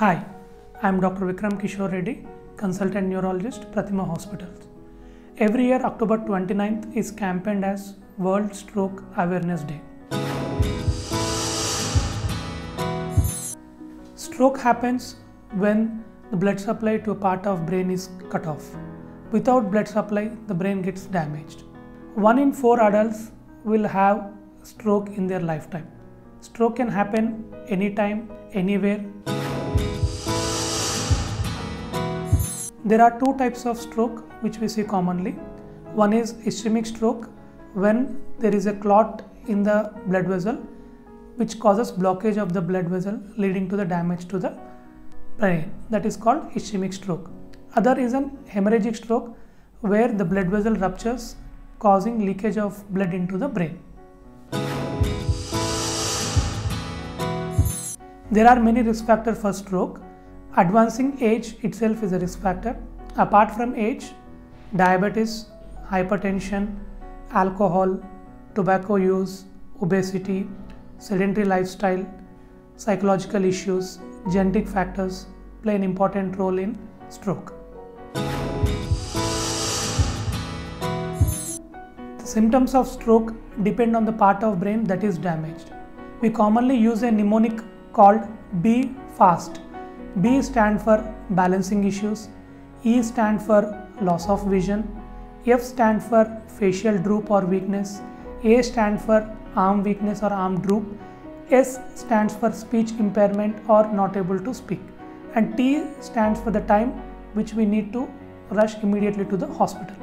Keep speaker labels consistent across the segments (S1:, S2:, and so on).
S1: Hi, I am Dr. Vikram Kishore Reddy, consultant neurologist, Prathima Hospitals. Every year, October 29th is campaigned as World Stroke Awareness Day. Stroke happens when the blood supply to a part of brain is cut off. Without blood supply, the brain gets damaged. One in four adults will have stroke in their lifetime. Stroke can happen anytime, anywhere. There are two types of stroke which we see commonly. One is ischemic stroke when there is a clot in the blood vessel which causes blockage of the blood vessel leading to the damage to the brain that is called ischemic stroke. Other is an hemorrhagic stroke where the blood vessel ruptures causing leakage of blood into the brain. There are many risk factors for stroke. Advancing age itself is a risk factor. Apart from age, diabetes, hypertension, alcohol, tobacco use, obesity, sedentary lifestyle, psychological issues, genetic factors play an important role in stroke. The symptoms of stroke depend on the part of brain that is damaged. We commonly use a mnemonic called B FAST. B stand for balancing issues, E stand for loss of vision, F stand for facial droop or weakness, A stand for arm weakness or arm droop, S stands for speech impairment or not able to speak, and T stands for the time which we need to rush immediately to the hospital.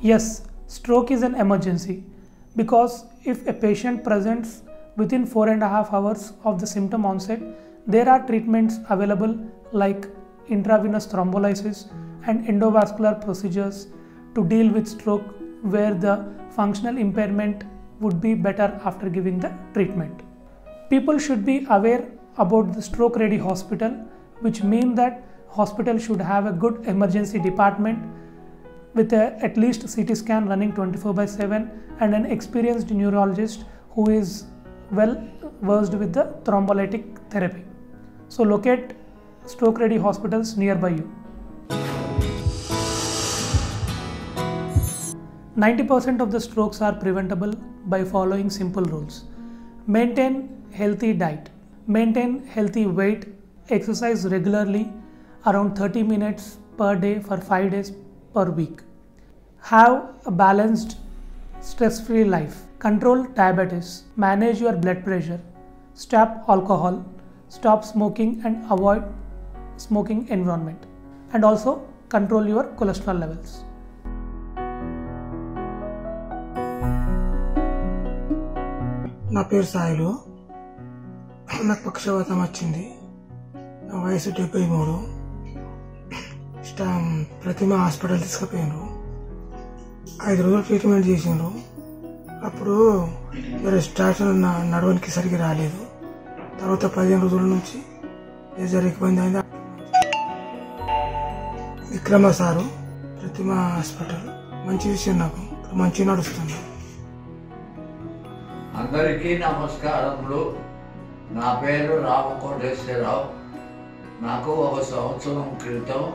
S1: Yes, stroke is an emergency because if a patient presents within four and a half hours of the symptom onset, there are treatments available like intravenous thrombolysis and endovascular procedures to deal with stroke where the functional impairment would be better after giving the treatment. People should be aware about the stroke ready hospital which mean that hospital should have a good emergency department with a, at least CT scan running 24 by 7 and an experienced neurologist who is well versed with the thrombolytic therapy. So locate stroke ready hospitals nearby you. 90% of the strokes are preventable by following simple rules. Maintain healthy diet, maintain healthy weight, exercise regularly around 30 minutes per day for 5 days per week. Have a balanced, stress free life. Control diabetes. Manage your blood pressure. Stop alcohol. Stop smoking and avoid smoking environment. And also control your cholesterol levels.
S2: నా పేరు సాయిలు నాకు పక్షవాతం వచ్చింది నా వయసు డెబ్బై మూడు ఇష్టం ప్రతిమ హాస్పిటల్ తీసుకుపోయినారు ఐదు రోజులు ట్రీట్మెంట్ చేసిండ్రు. అప్పుడు మరి స్టార్టింగ్ నడవనికి సరిగ్గా రాలేదు. తర్వాత పదిహేను రోజుల నుంచి మేజర్ ఇబ్బంది అయింది. విక్రమ సారు ప్రతిమ హాస్పిటల్. మంచి విషయం నాకు. మంచి మంచిగా నడుస్తుంది.
S3: అందరికీ నమస్కారములు. నా పేరు రామకోటేశ్వరరావు. నాకు ఒక సంవత్సరం క్రితం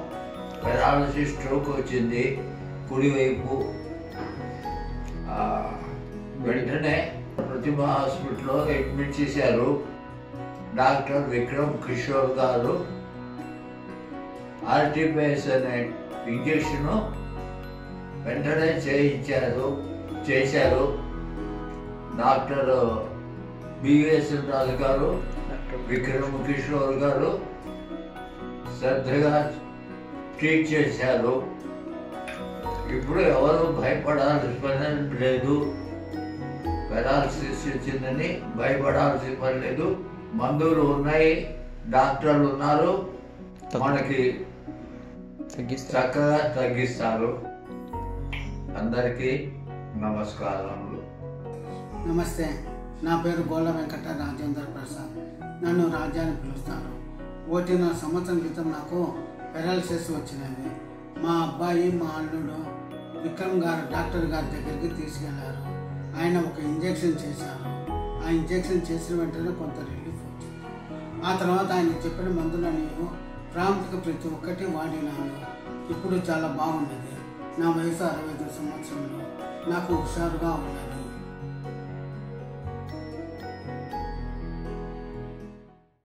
S3: పెరాలసిస్ స్ట్రోక్ వచ్చింది. కుడివైపు వెంటనే ప్రతిభ హాస్పిటల్లో అడ్మిట్ చేశారు. డాక్టర్ విక్రమ్ కిషోర్ గారు. ఆర్టీపీఎస్ అనే ఇంజక్షను వెంటనే చేయించారు చేశారు. డాక్టర్ బిఎస్ రాజు గారు విక్రమ్ కిషోర్ గారు శ్రద్ధగా ట్రీట్ చేశారు. ఇప్పుడు ఎవరు భయపడాల్సిన పని లేదు. పెరాలసిస్ వచ్చిందని భయపడాల్సిన పని లేదు. మందులు ఉన్నాయి డాక్టర్లు ఉన్నారు. మనకి చక్కగా తగ్గిస్తారు. అందరికీ నమస్కారములు.
S4: నమస్తే నా పేరు గోళ్ళ వెంకట రాజేంద్ర ప్రసాద్. నన్ను రాజ్యాన్ని పిలుస్తారు. ఒకటిన్నర సంవత్సరం క్రితం నాకు పెరాలసిస్ వచ్చినది. మా అబ్బాయి మా అల్లుడు విక్రమ్ గారు డాక్టర్ గారి దగ్గరికి తీసుకెళ్ళారు. ఆయన ఒక ఇంజెక్షన్ చేశారు. ఆ ఇంజెక్షన్ చేసిన వెంటనే కొంత రిలీఫ్ వచ్చింది. ఆ తర్వాత ఆయన చెప్పిన మందులు నేను ప్రాముఖ్యత ప్రతి ఒక్కటి వాడినాను. ఇప్పుడు చాలా బాగున్నది. నా వయసు అరవై ఐదు సంవత్సరంలో నాకు హుషారుగా ఉన్నది.